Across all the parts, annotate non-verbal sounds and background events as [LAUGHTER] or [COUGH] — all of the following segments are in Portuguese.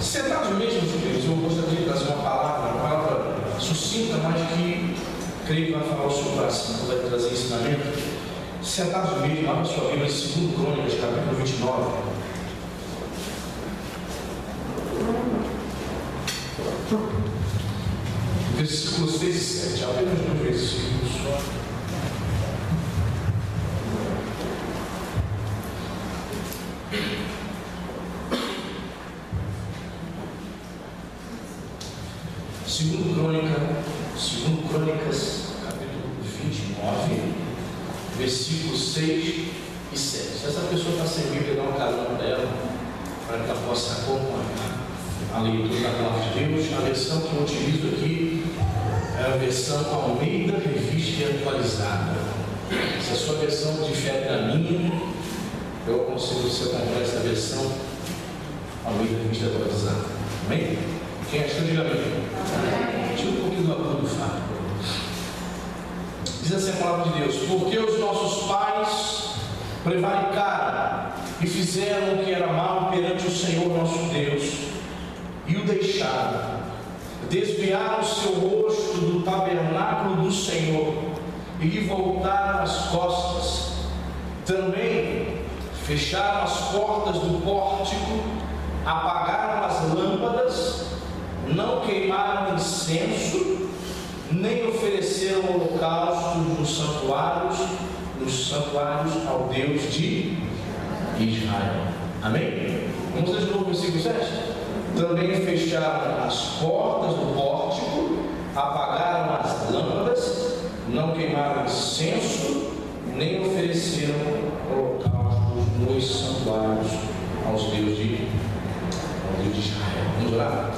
Sentados mesmo, queridos, eu gostaria de trazer uma palavra, uma palavra sucinta, mas que creio que vai falar o seu coração, vai trazer ensinamento. Sentados mesmo, abra sua Bíblia, 2 Crônicas, capítulo 29. Versículos 6 e 7, apenas dois versículos só. Segundo Crônica, segundo Crônicas, capítulo 29, versículos 6 e 7. Se essa pessoa está sem Bíblia, dá uma carona para ela, para que ela possa acompanhar a leitura da palavra de Deus. A versão que eu utilizo aqui é a versão Almeida Revista e Atualizada. Se a sua versão difere da minha, eu aconselho você a comprar essa versão Almeida Revista Atualizada. Amém? Quem achou, diga amém. Tira um pouquinho do acordo do fato. Diz assim a palavra de Deus: Porque os nossos pais prevaricaram e fizeram o que era mal perante o Senhor nosso Deus e o deixaram. Desviaram o seu rosto do tabernáculo do Senhor e lhe voltaram as costas. Também fecharam as portas do pórtico, apagaram as lâmpadas não queimaram incenso, nem ofereceram holocaustos nos santuários, nos santuários ao Deus de Israel. Amém? Vamos ler de novo o versículo 7. Também fecharam as portas do pórtico, apagaram as lâmpadas, não queimaram incenso, nem ofereceram holocaustos nos santuários aos deuses de, ao Deus de Israel. Vamos orar?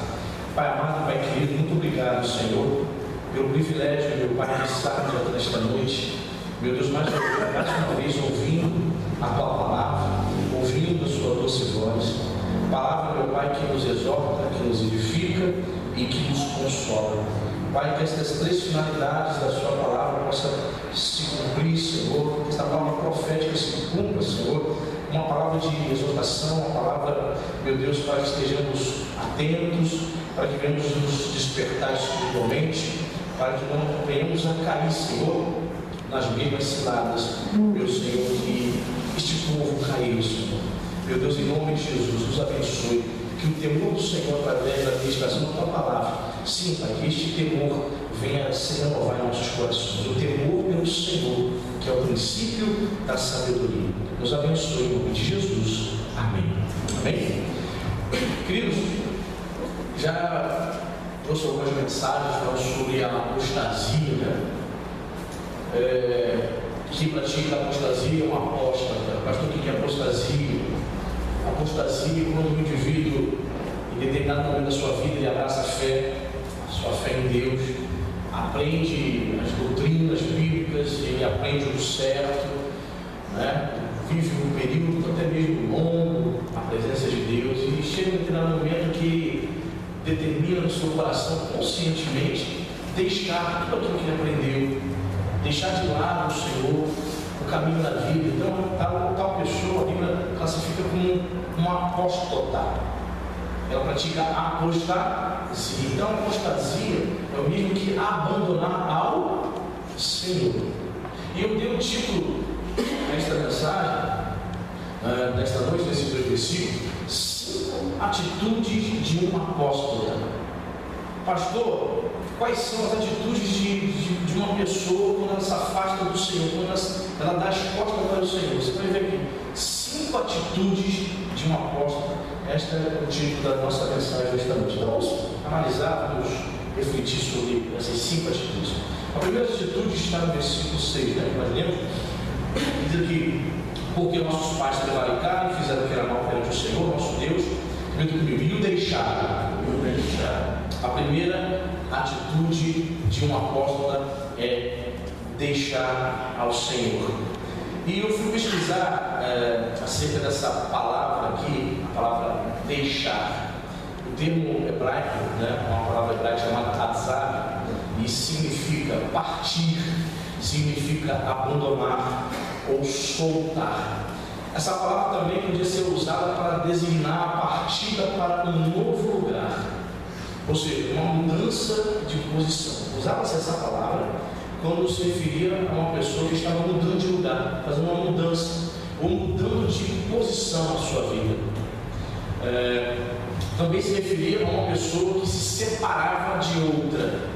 Pai amado, Pai querido, muito obrigado, Senhor, pelo privilégio, meu Pai, de estar diante desta noite. Meu Deus, mais uma, vez ouvindo a Tua palavra, ouvindo a Sua doce voz. Palavra, meu Pai, que nos exorta, que nos edifica e que nos consola. Pai, que estas três finalidades da Sua palavra possam se cumprir, Senhor, esta palavra profética se cumpra, Senhor. Uma palavra de exortação, uma palavra, meu Deus, para que estejamos atentos, para que venhamos nos despertar espiritualmente, para que não venhamos a cair, Senhor, nas mesmas ciladas, meu Senhor, que este povo caiu, Senhor. Meu Deus, em nome de Jesus, nos abençoe. Que o temor do Senhor, através da administração da tua palavra, sim, Pai, que este temor venha se renovar em nossos corações. O temor pelo Senhor, que é o princípio da sabedoria. Nos abençoe em nome de Jesus. Amém. Amém. Queridos, já trouxe algumas mensagens falando sobre a apostasia, né? É, que pratica a apostasia é um apóstata. Pastor, o que é apostasia? Apostasia é quando o indivíduo, em determinado momento da sua vida, ele abraça a fé, a sua fé em Deus, aprende as doutrinas bíblicas, ele aprende o certo, né? vive um período até mesmo longo na presença de Deus e chega um determinado momento que determina no seu coração conscientemente deixar tudo aquilo que ele aprendeu, deixar de lado o Senhor, o caminho da vida. Então, tal, tal pessoa, a Bíblia classifica como uma apóstata. Ela pratica apostasia. Então, apostasia é o mesmo que abandonar ao Senhor. E eu dei o um título nesta mensagem, uh, nesta noite, nesse primeiro versículo, atitudes de um apóstolo. Pastor, quais são as atitudes de, de, de, uma pessoa quando ela se afasta do Senhor, quando ela, ela dá as costas para o Senhor? Você vai ver aqui cinco atitudes de um apóstolo. Este é o título da nossa mensagem esta noite. Então vamos analisar, vamos refletir sobre essas cinco atitudes. A primeira atitude está no versículo 6, né? Nós lemos, diz aqui, porque nossos pais prevaricaram e fizeram o que era mal perante o Senhor, nosso Deus, Repita comigo. E o deixar. A primeira atitude de um apóstolo é deixar ao Senhor. E eu fui pesquisar é, acerca dessa palavra aqui, a palavra deixar. O termo hebraico, né, uma palavra hebraica chamada azar, e significa partir, significa abandonar ou soltar. Essa palavra também podia ser usada para designar a partida para um novo lugar, ou seja, uma mudança de posição. Usava-se essa palavra quando se referia a uma pessoa que estava mudando de lugar, fazendo uma mudança, ou mudando de posição na sua vida. É, também se referia a uma pessoa que se separava de outra.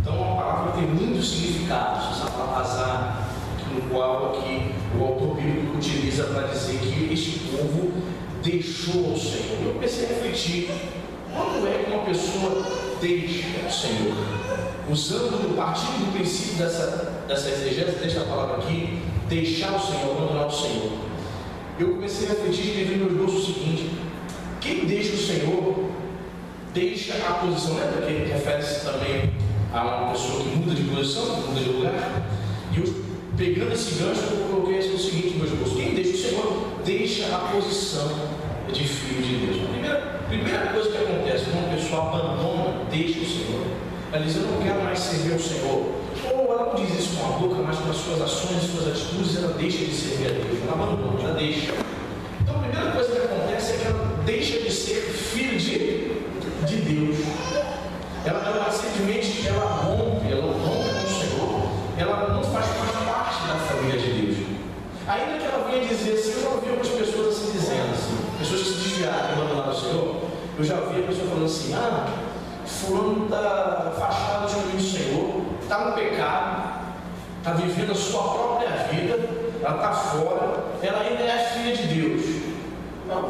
Então a palavra tem muitos significados, essa palavra azar, no qual aqui o autor bíblico utiliza para dizer que este povo deixou o Senhor. Eu comecei a refletir, quando é que uma pessoa deixa o Senhor? Usando, partindo do princípio dessa, dessa exegese, deixa a palavra aqui, deixar o Senhor, abandonar o Senhor. Eu comecei a refletir e escrevi no meu o seguinte: quem deixa o Senhor, deixa a posição, né? Porque refere-se também a uma pessoa que muda de posição, muda de lugar. E eu Pegando esse gancho, eu coloquei assim o seguinte, meus irmãos: quem deixa o Senhor, deixa a posição de filho de Deus. A primeira, primeira coisa que acontece quando uma pessoa abandona, deixa o Senhor, ela diz: Eu não quero mais servir o Senhor. Ou ela não diz isso com a boca, mas com as suas ações, suas atitudes, ela deixa de servir a Deus. Ela abandona, ela deixa. Então a primeira coisa que acontece é que ela deixa de ser filho de, de Deus. Ela, ela simplesmente eu já ouvi a pessoa falando assim, ah, fulano está afastado dos caminhos do Senhor, está no pecado, está vivendo a sua própria vida, ela está fora, ela ainda é filha de Deus. Não,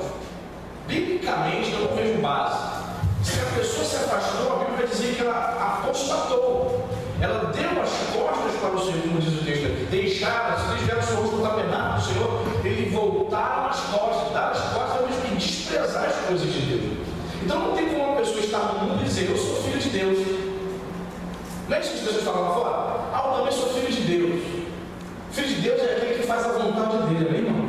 biblicamente eu não vejo base. Se a pessoa se afastou, a Bíblia vai dizer que ela apostatou. Ela deu as costas para o Senhor, como diz o texto aqui. Deixaram, se desviaram o seu rosto do tabernáculo do Senhor, ele voltaram as costas, dar as costas mesmo desprezar as coisas de Deus. Então não tem como uma pessoa estar no mundo e dizer, eu sou filho de Deus. Não é isso que as pessoas falam lá fora? Ah, eu também sou filho de Deus. Filho de Deus é aquele que faz a vontade dele, amém, irmão?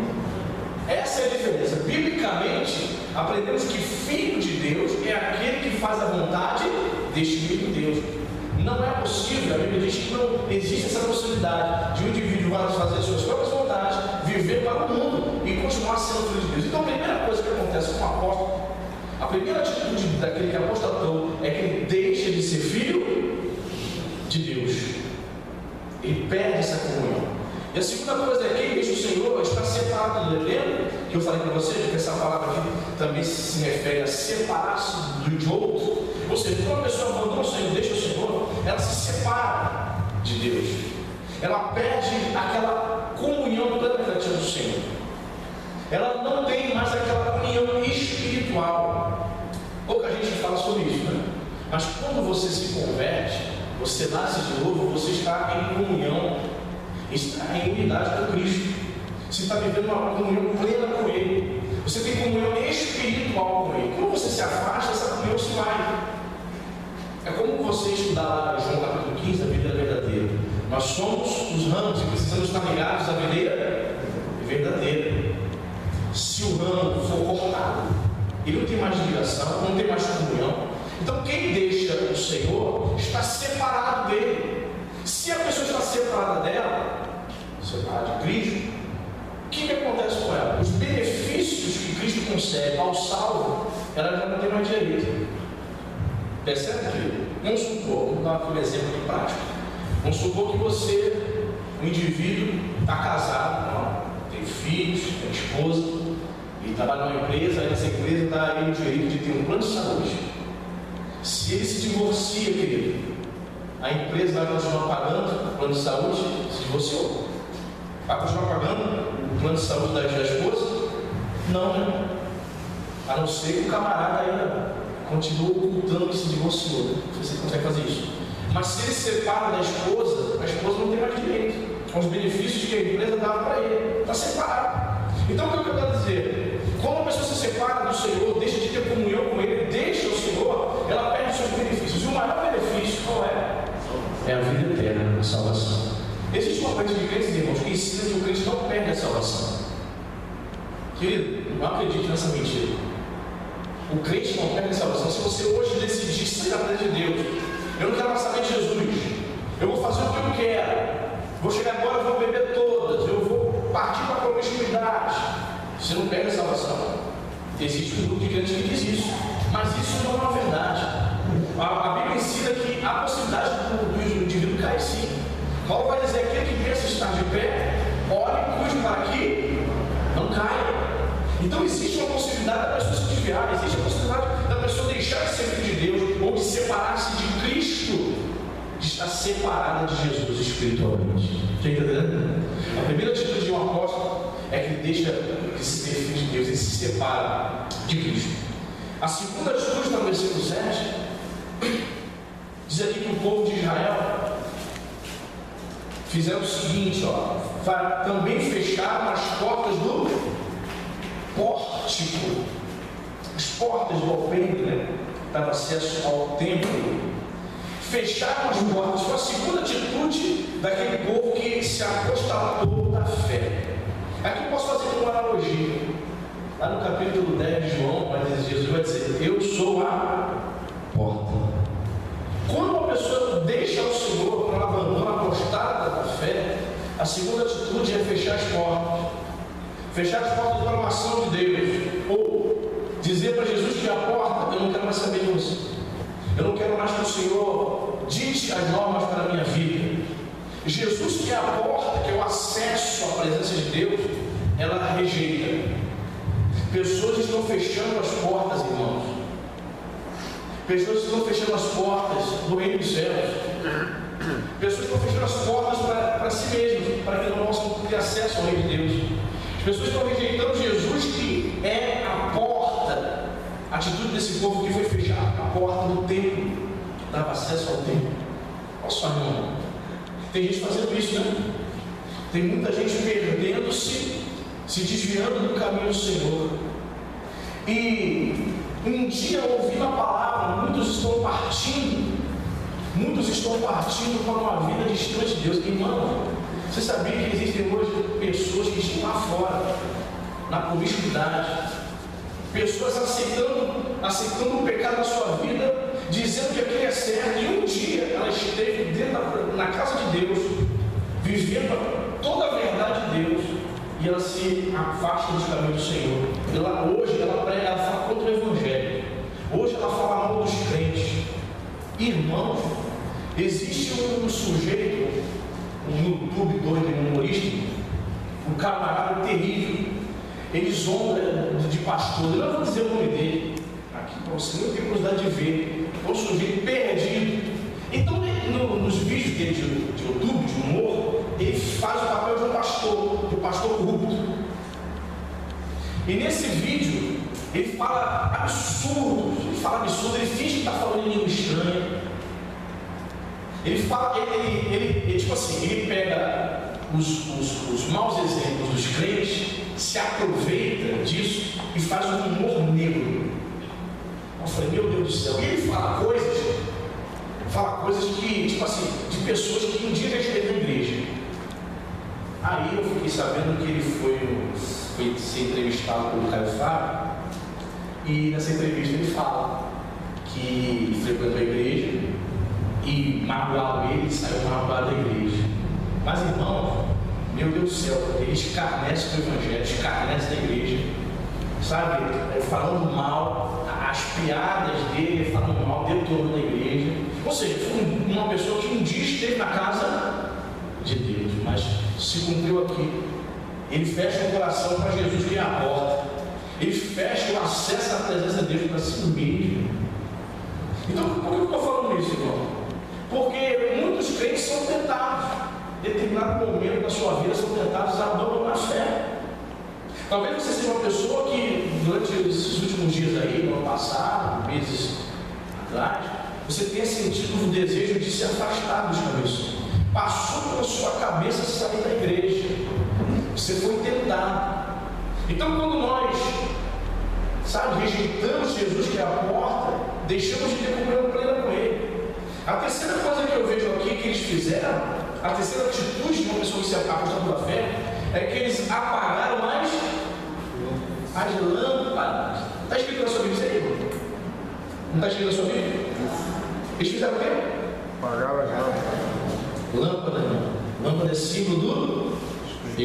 Essa é a diferença. Biblicamente, aprendemos que filho de Deus é aquele que faz a vontade deste mesmo Deus. Não é possível, a Bíblia diz que não existe essa possibilidade de um indivíduo fazer suas próprias vontades, viver para o mundo e continuar sendo filho de Deus. Então a primeira coisa que acontece com o apóstolo, a primeira atitude daquele que apostatou é que ele deixa de ser filho de Deus. Ele perde essa comunhão. E a segunda coisa é que quem deixa o Senhor está separado. Lembra que eu falei para vocês que essa palavra aqui também se refere a separar-se de outro? Ou seja, quando uma pessoa abandona o Senhor, deixa o Senhor, ela se separa de Deus. Ela perde aquela comunhão plena do Senhor. Ela não tem mais aquela comunhão espiritual. Pouca gente fala sobre isso, né? Mas quando você se converte, você nasce de novo, você está em comunhão, está em unidade com Cristo. Você está vivendo uma comunhão plena com Ele. Você tem comunhão espiritual com Ele. Quando você se afasta, essa comunhão se vai. É como você estudar lá João capítulo 15, a vida verdadeira. Nós somos os ramos e precisamos estar ligados à videira verdadeira. Se o ramo for cortado, ele não tem mais ligação, não tem mais comunhão. Então quem deixa o Senhor está separado dele. Se a pessoa está separada dela, separada de Cristo, o que, que acontece com ela? Os benefícios que Cristo concede ao salvo, ela já não tem mais direito. Percebe que, vamos supor, vamos dar um exemplo aqui prático. Vamos supor que você, um indivíduo, está casado, não, tem filhos, tem esposa, e trabalha numa empresa, e essa empresa dá a ele o direito de ter um plano de saúde. Se ele se divorcia, querido, a empresa vai continuar pagando o plano de saúde, se divorciou. Vai continuar pagando o plano de saúde da esposa? Não, né? A não ser que o camarada ainda continua ocultando que se divorciou. Né? Você consegue fazer isso. Mas se ele separa da esposa, a esposa não tem mais direito aos benefícios que a empresa dava para ele. Está separado. Então o que eu quero dizer? Quando a pessoa se separa do Senhor, deixa de ter comunhão com Ele, deixa o Senhor, ela perde os seus benefícios. E o maior benefício qual é? É a vida eterna, a salvação. Existe uma coisa de crentes, irmãos, que ensina que o crente não perde a salvação. Querido, não acredite nessa mentira. O crente não perde a salvação. Se você hoje decidir sair da presença de Deus, eu não quero mais saber de Jesus. Eu vou fazer o que eu quero. Vou chegar agora, vou beber todas. Eu vou partir para a promiscuidade. Você não pega a salvação. Existe um grupo de crentes que diz isso. Mas isso não é uma verdade. A, Bíblia ensina que há possibilidade do, indivíduo cair sim. Paulo vai dizer aquele que pensa estar de pé, ore e cuide para que não caia. Então existe uma possibilidade da pessoa se desviar, existe a possibilidade da pessoa deixar de ser filho de Deus ou de separar-se de Cristo, de estar separada de Jesus espiritualmente. Está entendendo? A primeira atitude de um apóstolo é que deixa de ser filho de Deus, ele se separa de Cristo. A segunda atitude no versículo 7, diz aqui que o povo de Israel fizeram o seguinte, ó, também fecharam as portas do pórtico, as portas do alpendre, né? Dava acesso ao templo. Fecharam as portas. Foi a segunda atitude daquele povo que se apostatou da fé. Aqui eu posso fazer uma analogia. Lá no capítulo 10 de João, Jesus vai dizer: Eu sou a porta. Quando uma pessoa deixa o Senhor para abandonar a apostada da fé, a segunda atitude é fechar as portas. Fechar as portas para uma ação de Deus. Ou dizer para Jesus que a porta, eu não quero mais saber de você. Eu não quero mais que o Senhor dite as normas para a minha vida. Jesus, que é a porta, que é o acesso à presença de Deus, ela rejeita. Pessoas estão fechando as portas, irmãos. Pessoas estão fechando as portas do reino dos céus. Pessoas estão fechando as portas para, si mesmas, para que não possam ter acesso ao reino de Deus pessoas estão rejeitando Jesus, que é a porta. A atitude desse povo que foi fechar a porta do templo, que dava acesso ao templo. Olha só, irmão. Tem gente fazendo isso, né? Tem muita gente perdendo-se, se desviando do caminho do Senhor. E um dia ouvindo a palavra, muitos estão partindo, muitos estão partindo para uma vida distante de Deus. Irmão, você sabia que existem hoje pessoas que estão lá fora, na promiscuidade, pessoas aceitando, aceitando o pecado na sua vida, dizendo que aquilo é certo, e um dia ela esteve dentro da, na casa de Deus, vivendo toda a verdade de Deus, e ela se afasta dos caminhos do Senhor. Ela, hoje ela prega, ela fala contra o Evangelho. Hoje ela fala mal dos crentes. Irmãos, existe um sujeito um YouTube doido, um humorista, um camarada terrível. Ele zomba de pastor, eu não vou dizer o nome dele, aqui para você não ter curiosidade de ver. Um sujeito perdido. Então, no, nos vídeos dele de, de YouTube, de humor, ele faz o papel de um pastor, de um pastor corrupto. E nesse vídeo, ele fala absurdos, ele fala absurdo, ele finge que está falando em língua estranha. Ele fala, ele, ele, ele, ele tipo assim, ele pega os, os, os maus exemplos dos crentes, se aproveita disso e faz um humor negro. Eu falei, meu Deus do céu, e ele fala coisas, fala coisas que, tipo assim, de pessoas que um dia já esteve na igreja. Aí eu fiquei sabendo que ele foi, foi ser entrevistado pelo Caio Fábio, e nessa entrevista ele fala que frequentou a igreja, e magoar ele, saiu magoado da igreja. Mas irmão, meu Deus do céu, ele escarnece do Evangelho, escarnece da igreja, sabe? Falando mal, as piadas dele, falando mal, detonando da igreja. Ou seja, foi uma pessoa que um dia esteve na casa de Deus, mas se cumpriu aqui. Ele fecha o coração para Jesus é a porta. Ele fecha o acesso à presença de Deus para si mesmo. Então, por que eu estou falando isso, irmão? Porque muitos crentes são tentados, em determinado momento da sua vida, são tentados a abandonar a fé. Talvez você seja uma pessoa que, durante esses últimos dias aí, no ano passado, meses atrás, você tenha sentido o desejo de se afastar dos caminhos. Passou pela sua cabeça sair da igreja. Você foi tentado. Então, quando nós, sabe, rejeitamos Jesus, que é a porta, deixamos de ter comunhão plena com Ele. A terceira coisa que eu vejo aqui que eles fizeram, a terceira atitude de uma pessoa que se afastou da fé, é que eles apagaram mais as lâmpadas. Está escrito na sua Bíblia isso aí? Não está escrito na sua Bíblia? Eles fizeram o quê? Apagaram as lâmpadas. Lâmpada, não. Lâmpada é símbolo do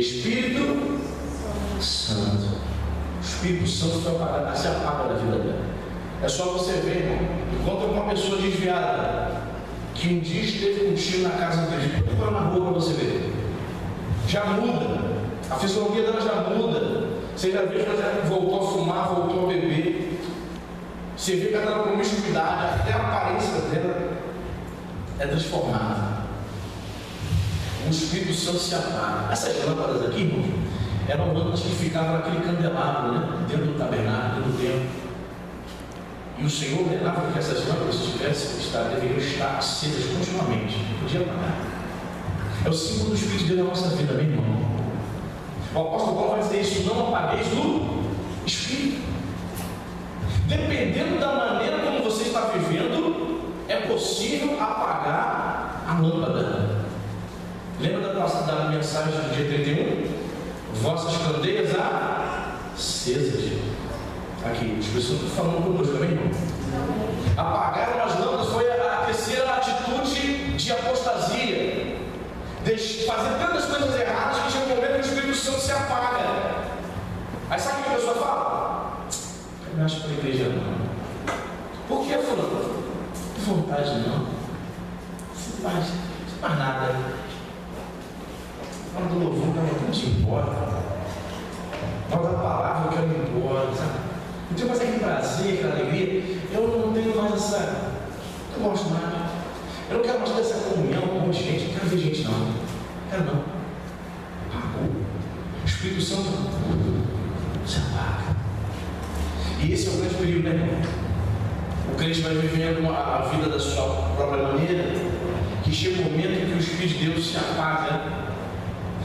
Espírito Santo. O Espírito Santo se apaga da vida dela. É só você ver, irmão. Encontra uma pessoa desviada que um dia esteve contigo na casa dele. Põe na rua para você ver. Já muda. A fisionomia dela já muda. Você já vê que ela voltou a fumar, voltou a beber. Você vê que ela está com promiscuidade, até a aparência dela é transformada. Espírito Santo se apaga. Essas lâmpadas aqui, irmão, eram lâmpadas que ficavam naquele candelabro, né? Dentro do tabernáculo, dentro do templo. E o Senhor ordenava que essas lâmpadas tivessem, estar, deveriam estar acesas continuamente. Não podia apagar. É o símbolo do Espírito de Deus na nossa vida, meu irmão. O apóstolo Paulo vai dizer isso, não apagueis do Espírito. Dependendo da maneira como você está vivendo, é possível apagar a lâmpada. Lembra da, da mensagem do dia 31? Vossas candeias acesas. Aqui, as pessoas estão falando conosco, também, irmão? Apagaram as lâmpadas foi a terceira atitude de apostasia. De fazer tantas coisas erradas que chega um momento que o Espírito Santo se apaga. Aí sabe o que a pessoa fala? Eu não acho para a igreja não. Por que, fulano? Não vontade não. Você faz, não faz nada. Fala do louvor, não te importa. Fala da palavra, eu quero ir sabe? Não tenho mais aquele prazer, aquela alegria. Eu não tenho mais essa. Eu gosto mais. Eu não quero mais ter essa comunhão com um monte de gente. Não quero ver gente, não. Não quero não. Apagou. O Espírito Santo se apaga. E esse é o grande perigo, né, irmão? O crente vai vivendo a vida da sua própria maneira, que chega um momento em que o Espírito de Deus se apaga.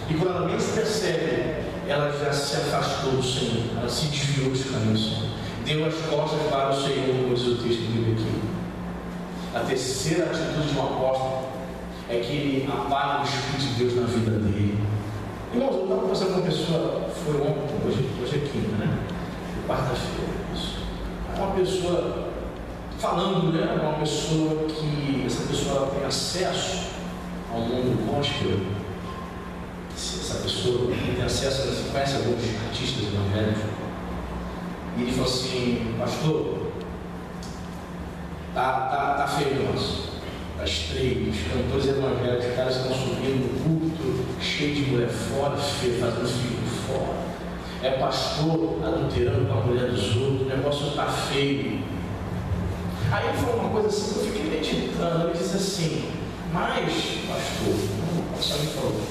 E quando ela menos percebe, ela já se afastou do Senhor, ela se desviou dos caminhos. Deu as costas para o Senhor, como diz o texto bíblico aqui. A terceira atitude de um apóstolo é que ele apaga o Espírito de Deus na vida dele. Irmãos, eu estava conversando com uma pessoa, foi ontem, hoje, hoje é quinta, né? Quarta-feira, isso. Uma pessoa falando, né? Uma pessoa que essa pessoa tem acesso ao mundo gospel. Essa pessoa tem acesso, você conhece alguns artistas evangélicos. E ele falou assim, pastor, tá, tá, tá feio o nosso. Tá estreito, os cantores evangélicos, os caras estão subindo no culto, cheio de mulher fora, feio, fazendo filho fora. É pastor adulterando com a mulher dos outros, o negócio está feio. Aí ele falou uma coisa assim que eu fiquei meditando, ele disse assim, mas, pastor, pastor me falou,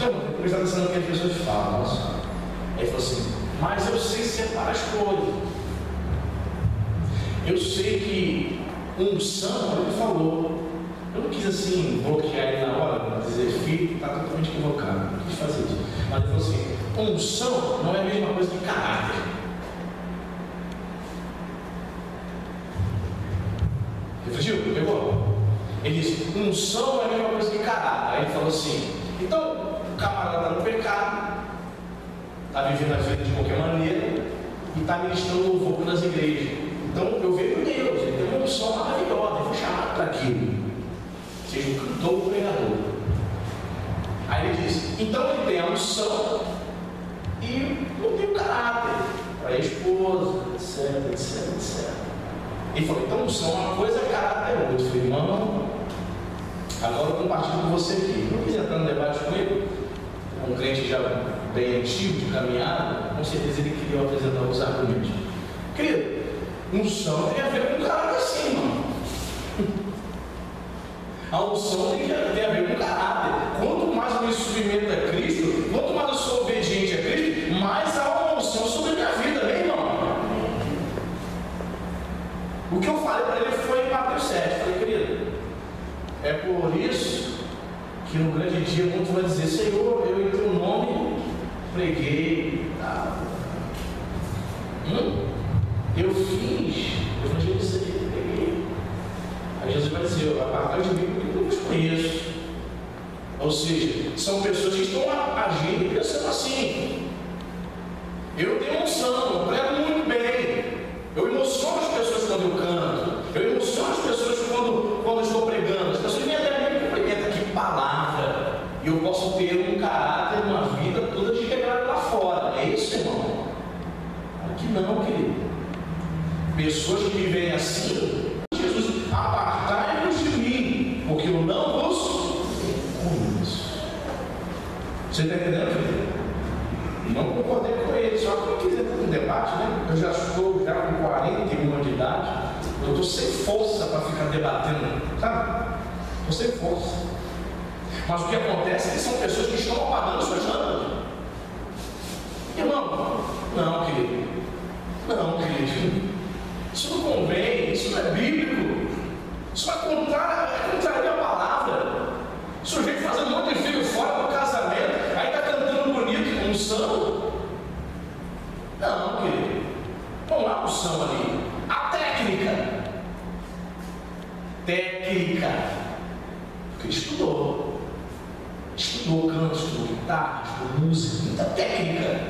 então, prestar atenção no que as pessoas falam, nossa. Ele falou assim, mas eu sei separar as coisas. Eu sei que unção, ele falou, eu não quis assim bloquear ele na hora, dizer, filho, está totalmente equivocado. Não quis fazer isso. Mas ele falou assim, unção não é a mesma coisa que caráter. Refletiu? Pegou? Ele disse, unção não é a mesma coisa que caráter. Aí ele falou assim, então o camarada no pecado, está vivendo a vida de qualquer maneira e está ministrando louvor nas igrejas. Então eu vejo Deus, ele tem uma unção maravilhosa, eu vou chamar para aquilo. Seja o cantor ou o pregador. Aí ele diz, então ele tem a unção e não tem o caráter para a esposa, etc, etc, etc. Ele falou, então unção é uma coisa, caráter é outra. Eu falei, irmão, agora eu compartilho com você aqui. Não quis entrar no debate comigo, um crente já bem antigo, de caminhada, com certeza ele queria apresentar os argumentos. Querido, unção tem a ver com caráter sim, mano. [LAUGHS] A unção tem a ver com caráter. Quanto mais eu me submeto a Cristo, quanto mais eu sou obediente a Cristo, mais há uma unção sobre a minha vida, né, irmão? O que eu falei para ele foi em Mateus 7. Falei, querido, é por isso que no grande dia muitos vão dizer, Senhor, eu em teu nome preguei. Tá? Hum? Eu fiz, eu evangelizei, preguei. Aí Jesus vai dizer, apartai de mim porque eu não os conheço. Ou seja, são pessoas que estão agindo e pensando assim. Eu tenho unção, possam ter um caráter, uma vida toda de quebrado lá fora. É isso, irmão? Claro que não, querido. Pessoas que vivem Mas o que acontece é que são pessoas que estão apagando suas lâmpadas. Irmão, não, querido. Não, querido. Isso não convém, isso não é bíblico. Isso vai contrário, é contrário à palavra. O sujeito fazendo um monte de filho fora do casamento, aí está cantando bonito com unção. Não, querido. Não há unção ali. A técnica. Técnica. Porque estudou. Canto, estudou guitarra, estudou música, muita técnica.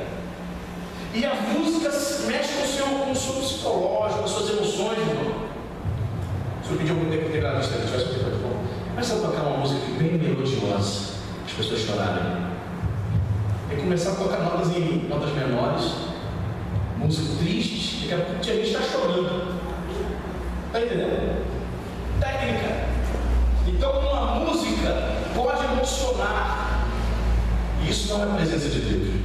E a música mexe com o seu, com o seu psicológico, com as suas emoções, irmão. Se eu pedir algum tempo integralista que tivesse um bom, começa a tocar uma música bem melodiosa, as pessoas chorarem. E começar a tocar notas em notas menores, música triste, daqui a pouco a gente está chorando. Está entendendo? Técnica. Então uma música pode emocionar. E isso não é a presença de Deus.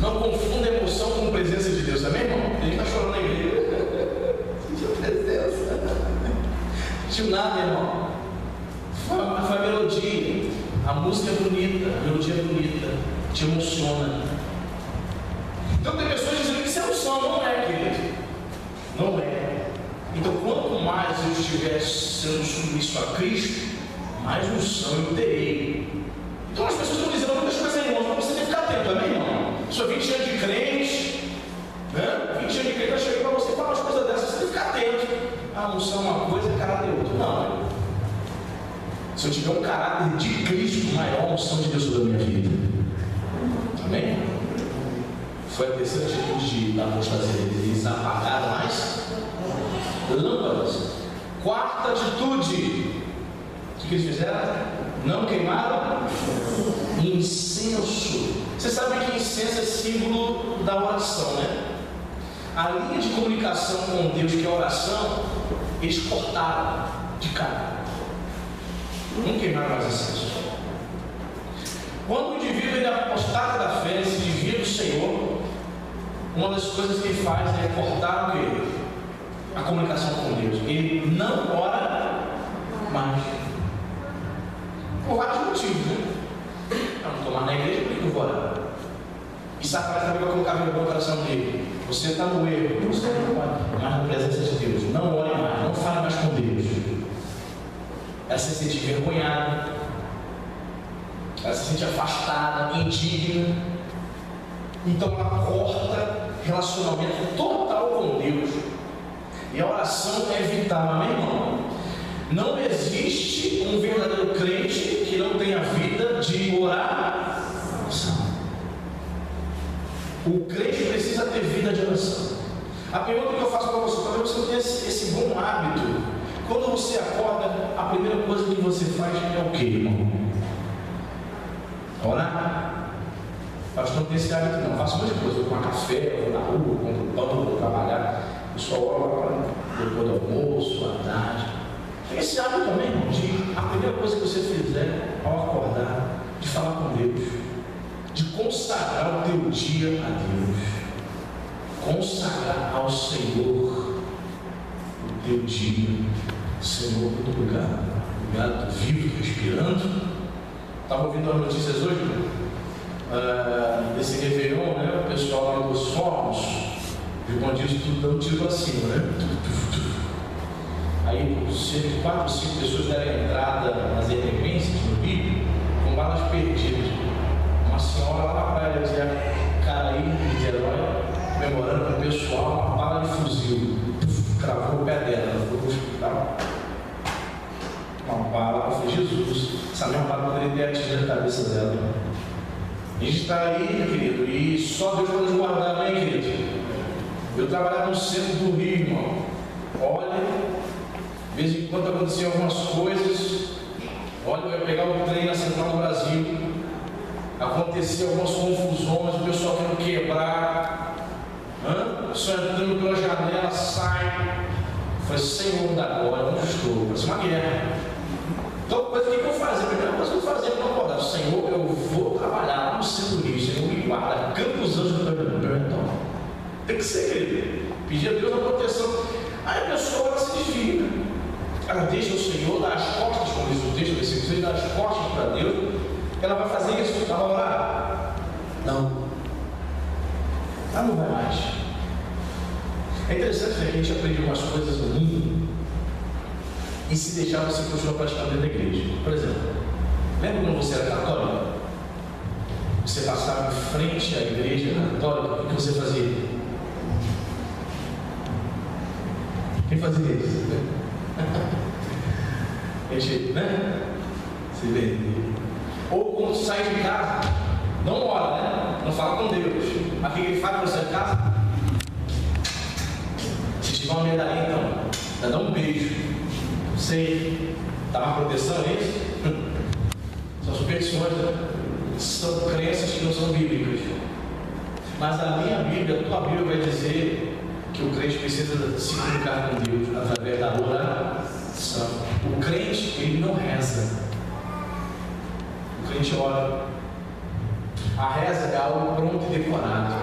Não confunda emoção com presença de Deus, amém, irmão? A gente está chorando na igreja. Sentiu presença. Sentiu nada, irmão. Foi, foi a melodia. A música é bonita, a melodia é bonita, te emociona. Então tem pessoas dizendo que isso é emoção, não é, querido. Não é. Então quanto mais eu estiver sendo submisso a Cristo, mais unção eu terei. Então as pessoas estão dizendo muitas coisas irmãos, mas você tem que ficar atento, amém, irmão? Sou 20 anos de crente, né? 20 anos de crente, eu cheguei para você falar umas coisas dessas, você tem que ficar atento. Ah, unção é uma coisa, caráter é outra. Não, se eu tiver um caráter de Cristo maior, a unção de Deus sobre a minha vida. Amém? Foi a terceira atitude da apostasia eles apagaram mais lâmpadas. Quarta atitude, o que, eles fizeram? Não queimaram incenso. Você sabe que incenso é símbolo da oração, né? A linha de comunicação com Deus, que é a oração, eles cortaram de cara. Não queimaram mais incenso. Quando o indivíduo ele apostata da fé, ele se desvia do Senhor, uma das coisas que ele faz é cortar o quê? A comunicação com Deus. Ele não ora mais. Por vários motivos, né? Eu não estou mais na igreja, por que eu vou orar? E Satanás também vai colocar no coração dele. Você está no erro, você não pode mais na presença de Deus. Não ore mais, não fale mais com Deus. Ela se sente envergonhada, ela se sente afastada, indigna. Então ela corta relacionamento total com Deus. E a oração é vital, amém, irmão? Não existe um verdadeiro crente que não tenha vida de oração. O crente precisa ter vida de oração. A pergunta que eu faço para você, talvez você tenha esse, esse bom hábito. Quando você acorda, a primeira coisa que você faz é o que, irmão? Orar. Pastor, não tem esse hábito não. Eu faço muita coisa. Eu vou tomar café, vou na rua, compro pão, vou trabalhar. Eu só oro depois do almoço, à tarde. Esse hábito também, de a primeira coisa que você fizer ao acordar, de falar com Deus, de consagrar o teu dia a Deus, consagrar ao Senhor o teu dia. Senhor, muito obrigado. Obrigado, estou vivo, respirando. Estava ouvindo as notícias hoje, uh, desse Réveillon, né? O pessoal lá dos fogos, respondia isso tudo dando tiro acima, né? Aí, cerca de 4 ou 5 pessoas deram entrada nas emergências no Rio com balas perdidas. Uma senhora lá na praia dizia, cara aí, Niterói, comemorando com o pessoal, uma bala de fuzil. Cravou o pé dela, ela foi para o hospital. Uma bala, foi Jesus. Essa mesma bala poderia ter atingido a cabeça dela. A gente está aí, meu querido, e só Deus para nos guardar, amém, querido? Eu trabalhava no centro do Rio, irmão. Olha, de vez em quando aconteciam algumas coisas. Olha, eu ia pegar o trem na Central do Brasil. Acontecia algumas confusões, o pessoal querendo quebrar. Hã? só entrando pela janela, sai. Foi Senhor da glória, onde estou? Parece uma guerra. Então, coisa que eu vou fazer? Primeira coisa que eu vou fazer é acordar. Senhor, eu vou trabalhar lá no Rio. Senhor, me guarda. Campos Anjos do então, Tem que ser, querido. Pedir a Deus a proteção. Aí a pessoa se desvia. Ela deixa o Senhor, dá as costas, como diz o texto desse texto, dá as costas para Deus. Ela vai fazer isso, ela vai orar. Não. Ela não vai mais. É interessante que a gente aprende umas coisas no mundo e se deixar você continuar praticando dentro da igreja. Por exemplo, lembra quando você era católico? Você passava em frente à igreja católica, o que você fazia? Quem fazia isso? A gente, né? Se vê. Ou quando sai de casa, não ora, né? Não fala com Deus. Mas o que ele faz quando sai de casa? Se tiver uma medalhinha, então, dá um beijo. Sei. Está uma proteção nisso? [LAUGHS] São superstições, né? São crenças que não são bíblicas. Mas a minha Bíblia, a tua Bíblia vai dizer que o crente precisa se comunicar com Deus através da oração. O crente, ele não reza. O crente ora. A reza é algo pronto e decorado.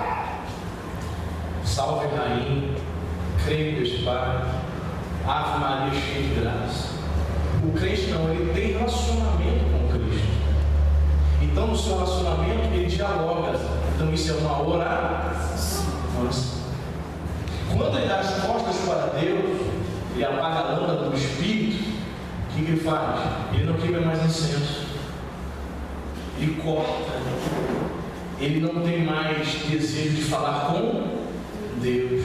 Salve Rainha, creio Deus Pai, Ave Maria cheia de graça. O crente não, ele tem relacionamento com Cristo. Então, no seu relacionamento, ele dialoga. Então, isso é uma oração. Quando ele dá as costas para Deus, ele apaga a lâmpada do Espírito, que, ele faz? Ele não queima mais incenso. Ele corta. Ele não tem mais desejo de falar com Deus.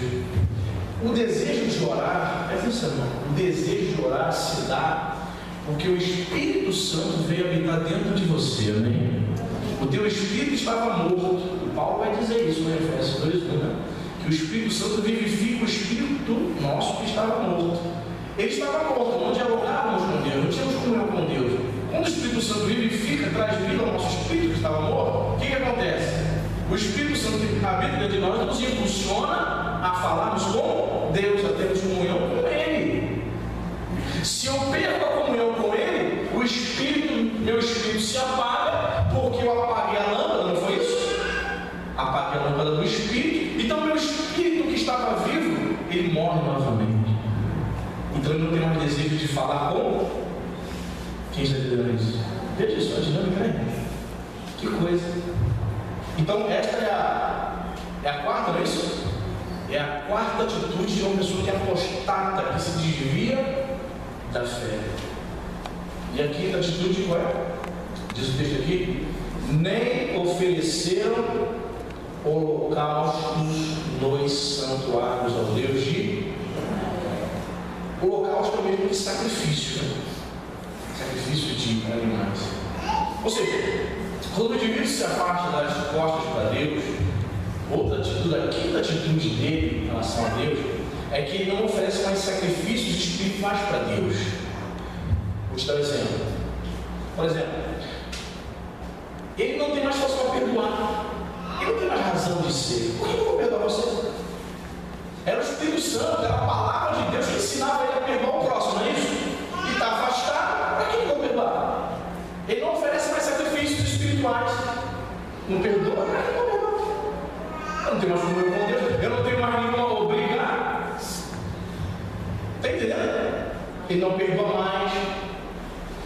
O desejo de orar, isso, irmão. O desejo de orar se dá porque o Espírito Santo veio habitar dentro de você, amém? O teu espírito estava morto. O Paulo vai dizer isso no Efésios 2, né? Que o Espírito Santo vivifica o espírito nosso que estava morto. Ele estava morto, não dialogávamos com Deus, não tínhamos comunhão com Deus. Quando o Espírito Santo vivifica, traz vida ao nosso espírito que estava morto, o que, que acontece? O Espírito Santo que habita dentro de nós nos impulsiona a falarmos com Deus, a termos comunhão com Ele. Se eu perco a comunhão com Ele, o Espírito, meu Espírito se apaga, porque eu apaguei a lâmpada, não foi isso? Apaguei a lâmpada do Espírito, então meu Espírito que estava vivo, ele morre novamente. Então ele não tem mais desejo de falar com quem está entendendo isso. Veja isso, a dinâmica, né? Que coisa. Então esta é a, é a quarta, não é isso? É a quarta atitude de uma pessoa que apostata, que se desvia da fé. E a quinta atitude qual é? Diz o texto aqui: nem ofereceram holocaustos nos santuários ao Deus de. Holocausto é o mesmo que sacrifício, sacrifício de animais. Ou seja, quando o indivíduo se afasta das costas para Deus, Outra atitude, a quinta atitude dele em relação a Deus é que ele não oferece mais sacrifícios espirituais para Deus. Vou te dar um exemplo. Por exemplo, ele não tem mais força para perdoar. Ele não tem mais razão de ser. Por que eu vou perdoar você? Era o Espírito Santo, era a palavra de Deus que ensinava ele a perdoar o próximo, não é isso? E está afastado, para que eu vou perdoar? Ele não oferece mais sacrifícios espirituais. Não perdoa, para que eu vou perdoar? Eu não tenho mais comunhão com Deus, eu não tenho mais nenhuma a obrigar. Está entendendo? Ele não perdoa mais.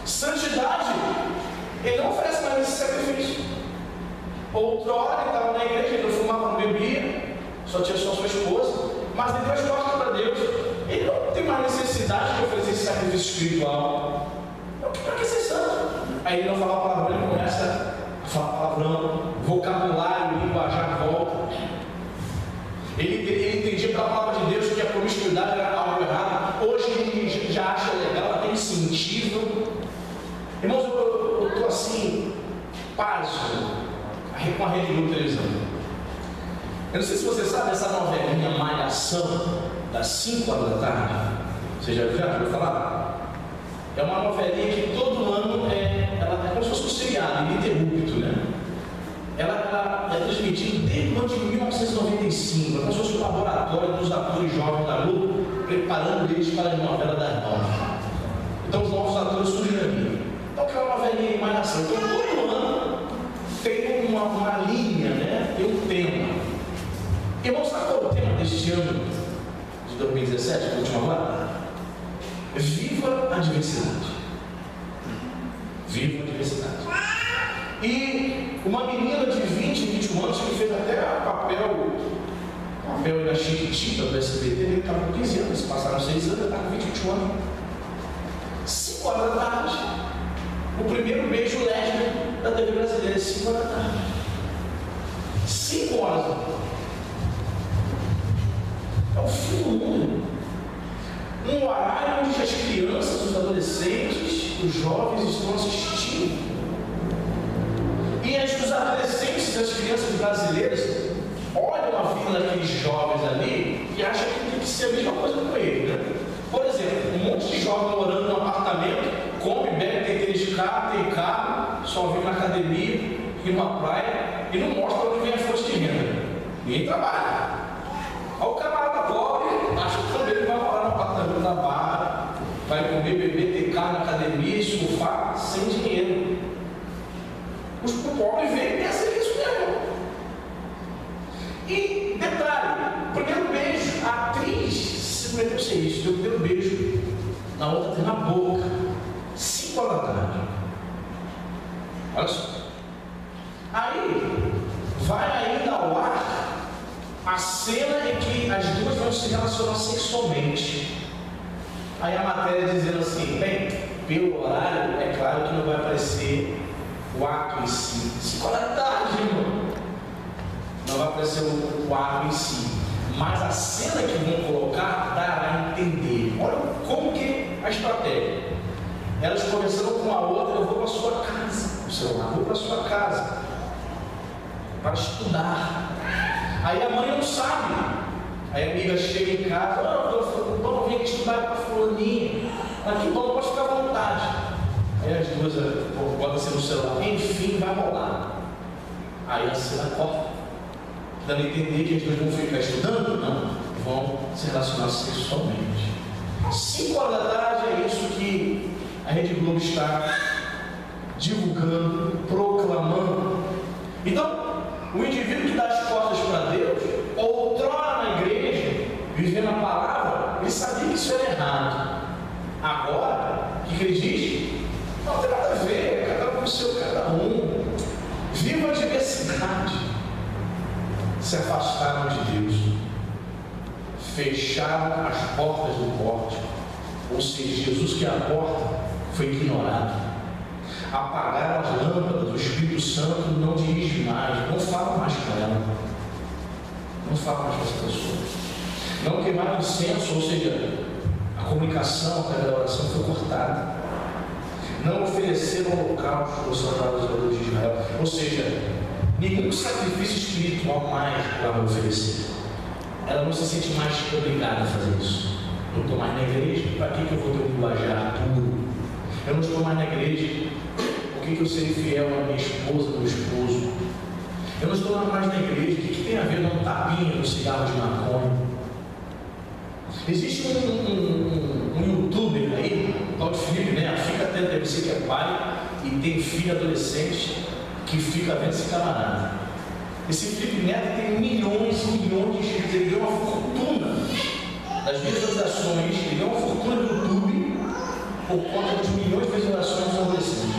Santidade, ele não oferece mais esse sacrifício. Outrora ele estava na igreja, ele não fumava, não bebia, só tinha só sua esposa, mas as costas para Deus. Ele não tem mais necessidade de oferecer esse sacrifício espiritual. Para que ser santo? Aí ele não fala palavrão, ele começa a falar palavrão, vocabulário, linguajar volta. Ele, ele entendia pela palavra de Deus que a promiscuidade era algo errado. Hoje ele já acha legal, tem sentido. Irmãos, eu estou assim, pasmo, com a rede de televisão. Eu não sei se você sabe essa novelinha Malhação, das 5 horas da tarde. Você já, já ouviu falar? É uma novelinha que todo ano é, ela é como se fosse um seriado ininterrupto, né? ela, ela é transmitida desde o ano de 1995, como se fosse um laboratório dos atores jovens da Globo, preparando eles para a novela das nove. Então os novos atores surgem ali. Então aquela novelinha de malhação. Então todo ano tem uma, uma linha, né? tem um tema. Irmão, sabe qual é o tema deste ano de 2017, o último agora? Viva a diversidade. Viva a diversidade. E uma menina de 20, 21 anos, que fez até papel, papel da Chiquitita do SBT, ele estava com 15 anos, passaram 6 anos, estava com 20, 21 anos. 5 horas da tarde, o primeiro beijo lésbico da TV brasileira, 5 horas da tarde. 5 horas da tarde. É o fim do mundo. Um horário onde as crianças, os adolescentes, os jovens estão assistindo. E as, os adolescentes, as crianças brasileiras, olham a vida daqueles jovens ali e acham que tem que ser a mesma coisa com ele. Né? Por exemplo, um monte de jovem morando num apartamento, come, bebe, tem aqueles carros, tem carro, só vive na academia e numa praia e não mostra onde vem a fonte de renda. Ninguém trabalha. Aí o camarada pobre acha que também vai morar no apartamento da barra, vai comer, beber, ter carro na academia e surfar sem dinheiro. Pobres veem e pensam isso mesmo. E detalhe, primeiro beijo, a atriz se meteu ser isso, deu o primeiro beijo, na outra na boca, 5 horas da tarde. Olha só. Aí vai ainda ao ar a cena em que as duas vão se relacionar sexualmente. Aí a matéria dizendo assim, bem, pelo horário, é claro que não vai aparecer o ato em si. Da tarde, irmão. Não vai aparecer o, o ato em si. Mas a cena que vão colocar dará a entender. Olha como que a estratégia. Elas conversando com a outra, eu vou para sua casa. O celular, vou para a sua casa. Para estudar. Aí a mãe não sabe. Aí a amiga chega em casa, não, não, vem estudar para fulaninha. Aqui bom, pode ficar à vontade. Aí as duas botam ser no celular, enfim, vai rolar. Aí a cena corta. Dando a entender que as duas vão ficar estudando? Não, vão se relacionar sexualmente. 5 horas da tarde é isso que a Rede Globo está divulgando, proclamando. Então, o indivíduo que dá as costas para Deus, outrora na igreja, vivendo a palavra, ele sabia que isso era errado. Agora, o que ele diz? Não tem nada a ver, cada um com o seu, cada um. Viva a diversidade. Se afastaram de Deus. Fecharam as portas do pórtico. Ou seja, Jesus que é a porta foi ignorado. Apagaram as lâmpadas do Espírito Santo, não dirige mais, não fala mais com ela. Não fala mais com essa pessoa. Não queimaram incenso, ou seja, a comunicação através da oração foi cortada. Não ofereceram holocausto aos soldados de Israel. Ou seja, nenhum sacrifício espiritual mais ela vai oferecer. Ela não se sente mais obrigada a fazer isso. Não estou mais na igreja, para que, que eu vou ter um linguajar puro? Eu não estou mais na igreja, por que, que eu serei fiel à minha esposa, meu esposo? Eu não estou mais na igreja, o que, que tem a ver com um tapinha no cigarro de maconha? Existe um, um, um, um youtuber aí, o Felipe Neto, fica atento aí, você que é pai e tem filho adolescente que fica vendo esse camarada. Esse Felipe Neto tem milhões e milhões de inscritos, ele ganhou uma fortuna das visualizações, ele ganhou uma fortuna do YouTube por conta de milhões de visualizações adolescentes.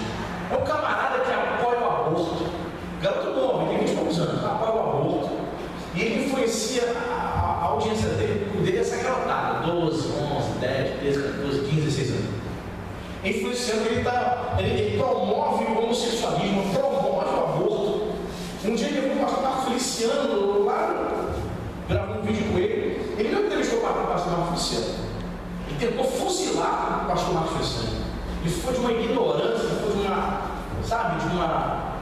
É um camarada que apoia o aborto. Garoto novo, tem 20 e poucos anos, apoia o aborto. E ele influencia a, a audiência dele, dele essa garotada, 12, 11, 10, 13, 14, 15, 16 anos. Influenciando, ele, tá, ele, ele promove o homossexualismo, promove o aborto. Um dia ele viu o pastor Marco Feliciano lá, gravou um vídeo com ele. Ele não entrevistou o pastor Marco Feliciano. Ele tentou fuzilar o pastor Marco Feliciano. Ele foi de uma ignorância, foi de uma, sabe, de uma,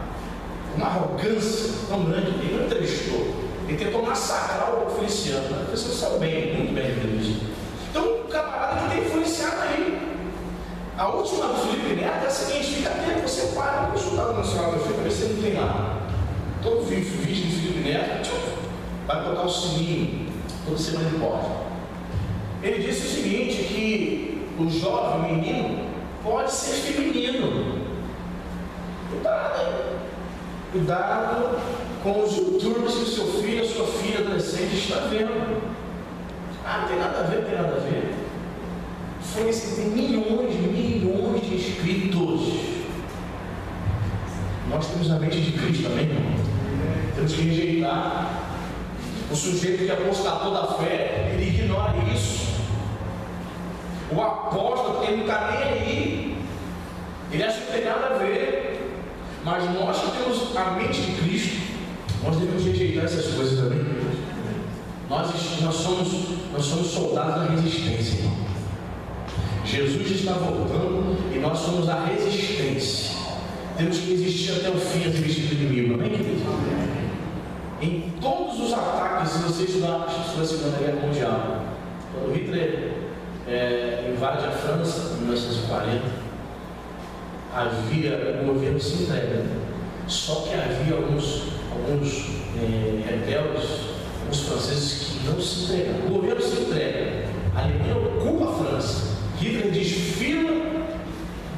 uma arrogância tão grande. Ele não entrevistou. Ele tentou massacrar o Feliciano. O Feliciano saiu bem, muito bem entrevista. Então, um camarada que tem influenciado aí. A última do Felipe Neto é a seguinte: fica atento, você para no Estudado Nacional do Filho, para ver se não tem lá. Todo vídeo de Felipe Neto vai tocar o sininho toda semana pode. Ele disse o seguinte, que o jovem menino pode ser feminino. Cuidado, hein? Cuidado com os youtubers que seu filho, a sua filha adolescente está vendo. Ah, não tem nada a ver, não tem nada a ver. Influência tem milhões, milhões de inscritos. Nós temos a mente de Cristo também, irmão. Temos que rejeitar. O sujeito que apostatou da fé, ele ignora isso. O apóstolo, ele não está nem aí. Ele acha que tem nada a ver. Mas nós que temos a mente de Cristo, nós devemos rejeitar essas coisas também. Nós, nós, somos, nós somos soldados da resistência, irmão. Jesus está voltando e nós somos a resistência. Temos que resistir até o fim a resistir do inimigo. Amém, querido? Em todos os ataques, se você estudar a Segunda Guerra Mundial, quando Hitler é, invade a França em 1940, havia o governo se entrega. Só que havia alguns, alguns é, rebeldes, alguns franceses que não se entregam. O governo se entrega. A Alemanha ocupa a França. Hitler desfila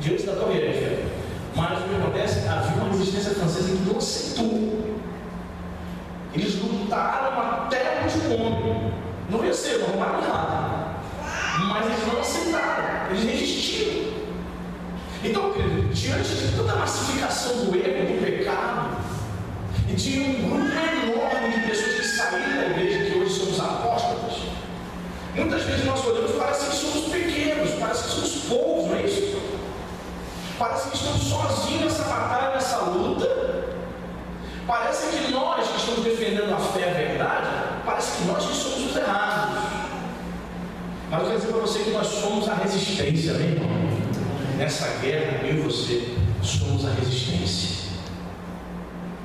diante da Torre Eiffel. Mas o que acontece? Havia uma resistência francesa que não aceitou. Eles lutaram até o último homem. Não venceram, não arrumaram nada. Mas eles não aceitaram. Eles resistiram. Então, querido, diante de toda a massificação do erro, do pecado, e de um grupo enorme de pessoas que saíram da igreja, que hoje somos apóstolos, muitas vezes nós olhamos e parece que somos pequenos, parece que somos poucos, não é isso? Parece que estamos sozinhos nessa batalha, nessa luta. Parece que nós que estamos defendendo a fé e a verdade, parece que nós que somos os errados. Mas eu quero dizer para você que nós somos a resistência, né, irmão? Nessa guerra, eu e você somos a resistência.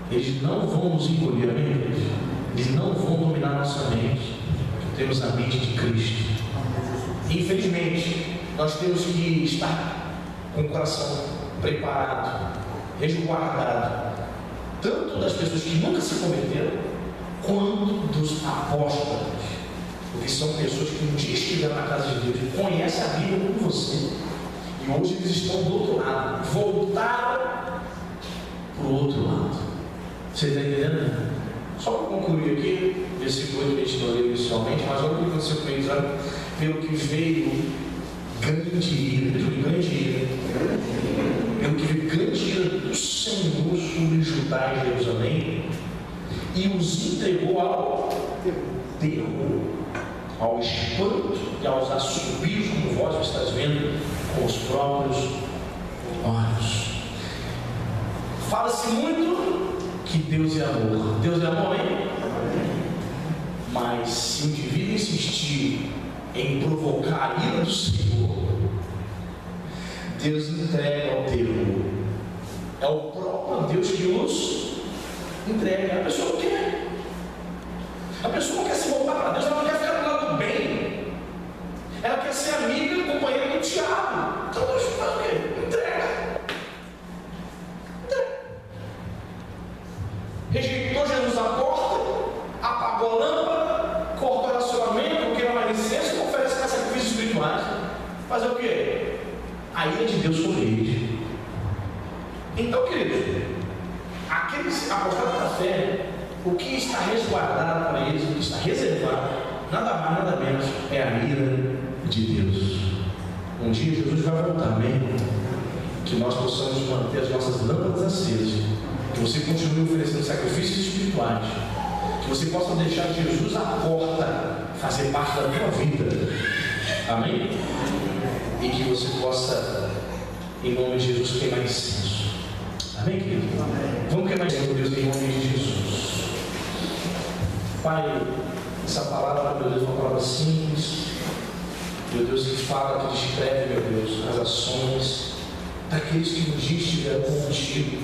Eles não vão nos engolir, amém, igreja? Eles não vão dominar nossa mente. Temos a mente de Cristo. Infelizmente, nós temos que estar com o coração preparado, resguardado, tanto das pessoas que nunca se converteram, quanto dos apóstolos. Porque são pessoas que um dia estiveram na casa de Deus, conhecem a Bíblia como você, e hoje eles estão do outro lado, voltaram para o outro lado. Você está entendendo? Só para concluir aqui, versículo 8 que a gente não leu inicialmente, mas olha o que aconteceu com eles, pelo que veio grande ira, grande ira, pelo do Senhor sobre Judá e Jerusalém, e os entregou ao terror, ao espanto e aos assobios, como vós estás vendo, com os próprios olhos. Fala-se muito que Deus é amor. Deus é amor, hein? Mas se o indivíduo insistir em provocar a ira do Senhor, Deus entrega ao terror. É o próprio Deus que nos entrega. A pessoa não quer. A pessoa não quer se voltar para Deus, ela não quer ficar do lado do bem. Ela quer ser amiga, companheira do diabo. Então Deus faz o quê? Entrega. Entrega. Rejeitou Jesus à porta, apagou a lâmpada, cortou o relacionamento, queima uma licença e oferece mais sacrifícios espirituais. Fazer o quê? A ira de Deus sobre eles. Então, queridos, aqueles apostados da fé, o que está resguardado para eles, o que está reservado, nada mais, nada menos, é a ira de Deus. Um dia Jesus vai voltar, amém? Que nós possamos manter as nossas lâmpadas acesas. Que você continue oferecendo sacrifícios espirituais. Que você possa deixar Jesus à porta fazer parte da tua vida. Amém? E que você possa, em nome de Jesus, queimar incenso. Amém, querido? Amém. Vamos queimar incenso, Deus, em nome de Jesus. Pai, essa palavra, meu Deus, é uma palavra simples. Meu Deus, que fala, que descreve, meu Deus, as ações daqueles que um dia estiveram contigo,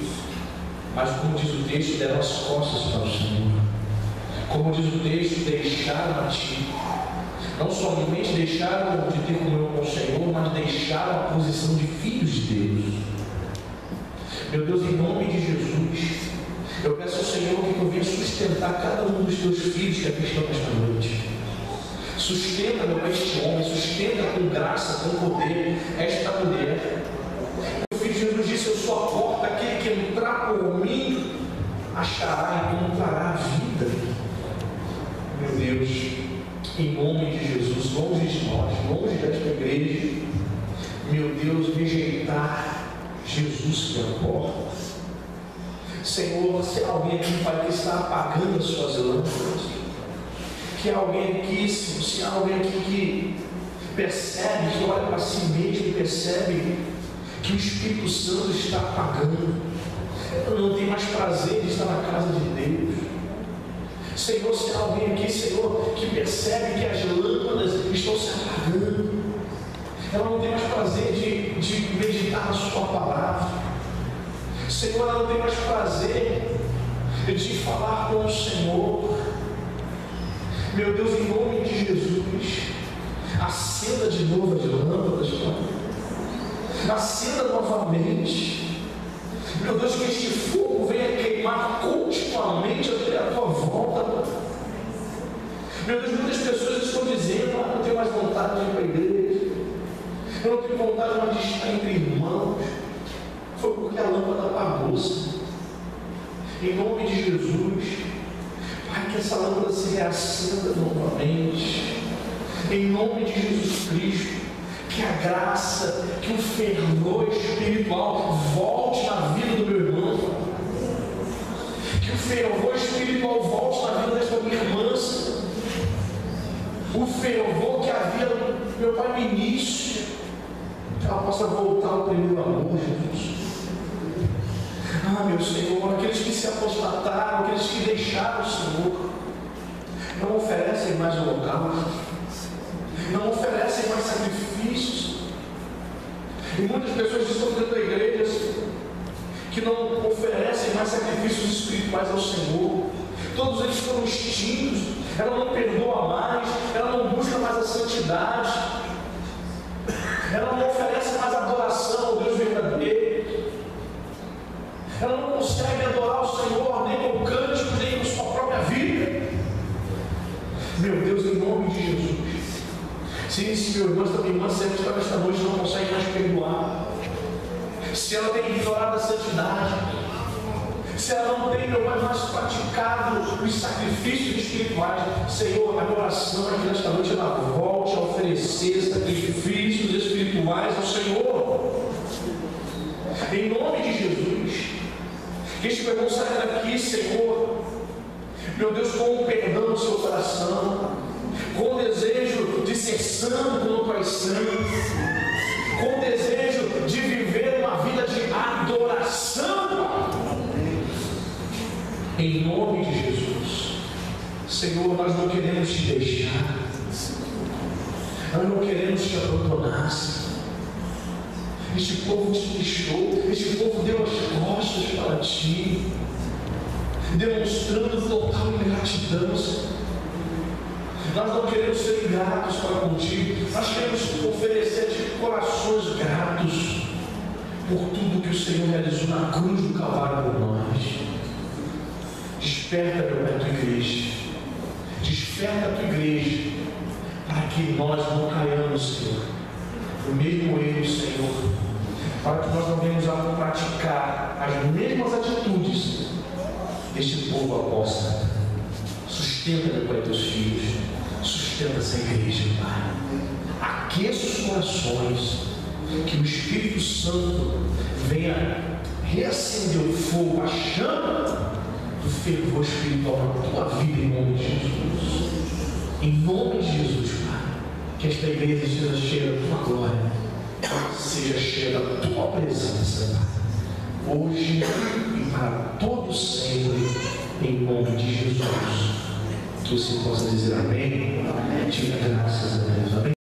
mas como diz o texto, deram as costas para o Senhor. Como diz o texto, deixaram a Ti. Não somente deixaram de ter comunhão com o Senhor, mas deixaram a posição de filhos de Deus. Meu Deus, em nome de Jesus, Eu peço ao Senhor que tu venha sustentar cada um dos teus filhos que aqui estão nesta noite. Sustenta, meu Pai, este homem, sustenta com graça, com poder esta mulher. O filho Jesus disse: Eu sou a porta, aquele que entrar por mim achará e encontrará a vida. Meu Deus, em nome de Jesus, longe de nós, longe desta igreja, meu Deus, rejeitar Jesus que é a porta. Senhor, se há alguém aqui, Pai, que está apagando as suas lâmpadas, que há alguém aqui, se há alguém aqui que percebe, que olha para si mesmo e percebe que o Espírito Santo está apagando, não tem mais prazer de estar na casa de Deus. Senhor, se há alguém aqui, Senhor, que percebe que as lâmpadas estão se apagando, ela não tem mais prazer de, de meditar na Sua palavra. Senhor, ela não tem mais prazer de falar com o Senhor. Meu Deus, em nome de Jesus, acenda de novo as lâmpadas, Pai. Acenda novamente. Meu Deus, que este fogo venha queimar continuamente até a tua volta. Meu Deus, muitas pessoas estão dizendo, ah, não tenho mais vontade de ir para a igreja. Eu não tenho vontade mais de estar entre irmãos. Porque a lâmpada apagou-se. Em nome de Jesus, Pai, que essa lâmpada se reacenda novamente. Em nome de Jesus Cristo, que a graça, que o fervor espiritual volte na vida do meu irmão. Que o fervor espiritual volte na vida desta minha irmã. O fervor que havia no meu pai no início, que ela possa voltar ao primeiro amor, Jesus. Ah, meu Senhor, aqueles que se apostataram, aqueles que deixaram o Senhor, não oferecem mais o local, não oferecem mais sacrifícios. E muitas pessoas estão dentro da igreja que não oferecem mais sacrifícios espirituais ao Senhor. Todos eles foram extintos. Ela não perdoa mais, ela não busca mais a santidade. Ela não oferece mais adoração ao Deus verdadeiro. Ela não consegue adorar o Senhor nem com cântico, nem com sua própria vida. Meu Deus, em nome de Jesus. Se esse meu irmão, esta minha irmã, sempre está nesta noite, não consegue mais perdoar. Se ela tem ignorado a santidade, se ela não tem, meu Pai, mais praticado os sacrifícios espirituais, Senhor, a oração é que nesta noite ela volte a oferecer sacrifícios espirituais ao Senhor. Em nome de Jesus. Este meu saia daqui, Senhor, meu Deus, com o perdão no seu coração, com o desejo de ser santo tu és santo, com o desejo de viver uma vida de adoração. Em nome de Jesus. Senhor, nós não queremos te deixar. Nós não queremos te abandonar. Este povo te deixou, este povo deu as costas para ti, demonstrando total ingratidão. Nós não queremos ser gratos para contigo, nós queremos oferecer de corações gratos por tudo que o Senhor realizou na cruz do Calvário por nós. Desperta, meu Pai, tua igreja. Desperta a tua igreja. Para que nós não caiamos, Senhor. O mesmo erro, Senhor. Para que nós venhamos a praticar as mesmas atitudes deste povo apóstolo. Sustenta, meu Pai, teus filhos. Sustenta essa igreja, Pai. Aqueça os corações. Que o Espírito Santo venha reacender o fogo, a chama do fervor espiritual na tua vida, em nome de Jesus. Em nome de Jesus, Pai. Que esta igreja seja cheia da tua glória, seja cheia da tua presença. Hoje e para todo sempre, em nome de Jesus. Que você possa dizer amém. Diga graças a Deus. Amém.